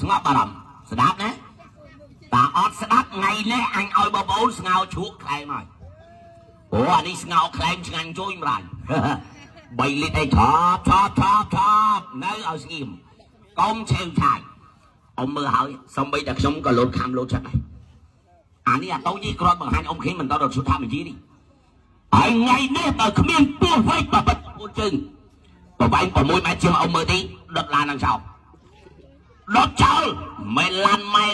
ស្ងប់អារម្មណ៍ស្ដាប់ណាតាអត់ស្ដាប់ថ្ងៃនេះអញឲ្យបងប្អូនស្ងោឈក់ខ្លែងមកអូអានេះស្ងោខ្លែងឆ្ងាញ់ជួយម្រាញ3លីត្រអីថប់ថប់ថប់ថប់នៅឲ្យស្ងៀមកុំឆេវឆាយអ៊ំមើលហើយសំបីតែខ្ញុំក៏លោតខំលោតចិត្តដែរអានេះអាតូចនេះគ្រាន់បង្ហាញអ៊ំឃើញមិនដល់រត់ឈុតថាបញ្ជីនេះហើយថ្ងៃនេះបើគ្មានពោះវែកបបិទ្ធពូនជើងប្របែង6ម៉ែត្រជាងអ៊ំមើលទីដុតឡាននឹងចោល ដុតចោលមិនឡានម៉ែ